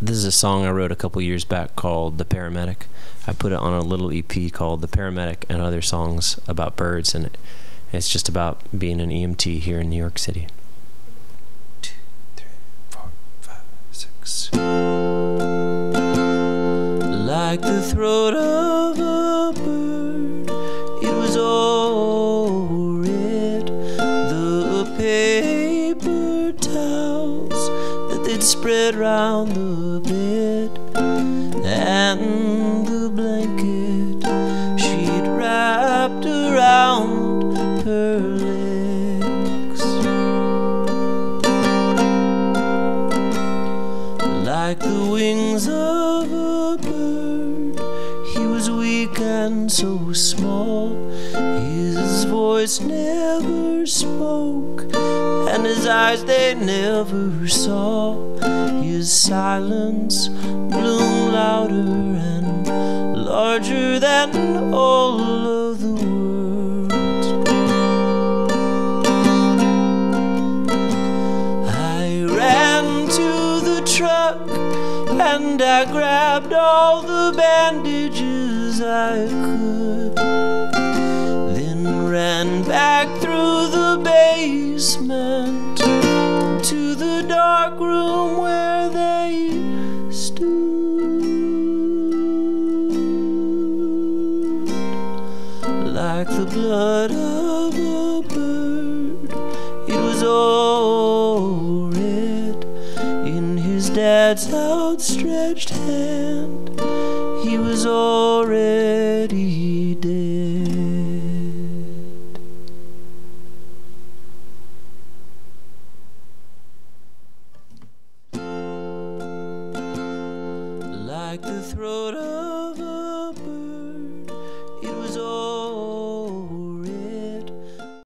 this is a song I wrote a couple years back called "The Paramedic." I put it on a little EP called "The Paramedic" and other songs about birds, and it, it's just about being an EMT here in New York City. Two, three, four, five, six. Like the throat of a bird, it was all red. The they'd spread round the bed, and the blanket she'd wrapped around her legs. Like the wings of a bird, and so small. His voice never spoke, and his eyes they never saw. His silence bloomed louder and larger than all of the world. And I grabbed all the bandages I could. Then ran back through the basement to the dark room where they stood. Like the blood of a bird, it was all dad's outstretched hand. He was already dead. Like the throat of a